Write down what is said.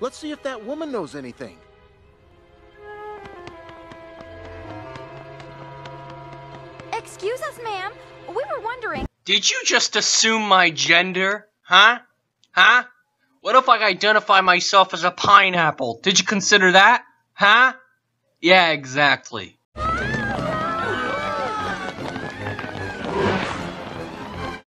Let's see if that woman knows anything. Excuse us, ma'am. We were wondering. Did you just assume my gender? Huh? Huh? What if I identify myself as a pineapple? Did you consider that? Huh? Yeah, exactly.